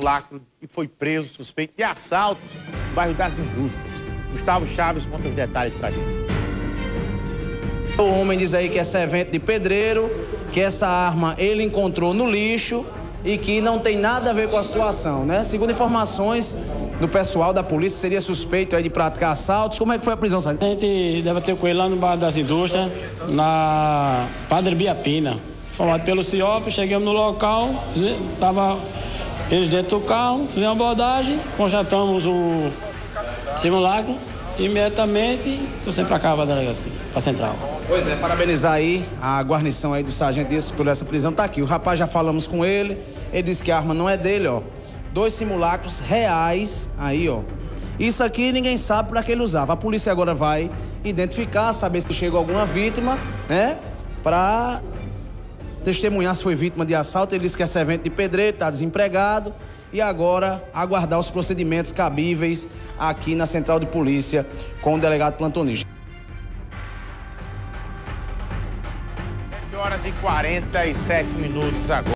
simulacro e foi preso suspeito de assaltos no bairro das Indústrias. Gustavo Chaves conta os detalhes pra gente. O homem diz aí que é servente de pedreiro, que essa arma ele encontrou no lixo e que não tem nada a ver com a situação, né? Segundo informações do pessoal da polícia, seria suspeito aí de praticar assaltos. Como é que foi a prisão, A gente debateu com ele lá no bar das indústrias, na Padre Biapina. Formado pelo CIOP, chegamos no local, tava eles dentro do carro, fizemos abordagem, constatamos o simulacro, imediatamente trouxemos para cá, para a delegacia, para a central. Pois é, parabenizar aí a guarnição aí do sargento disse por essa prisão. Tá aqui, o rapaz já falamos com ele, ele disse que a arma não é dele, ó. Dois simulacros reais aí, ó. Isso aqui ninguém sabe para que ele usava. A polícia agora vai identificar, saber se chegou alguma vítima, né? Para testemunhar se foi vítima de assalto. Ele disse que é servente de pedreiro, está desempregado. E agora aguardar os procedimentos cabíveis aqui na central de polícia com o delegado plantonista. 7 horas e 47 minutos agora.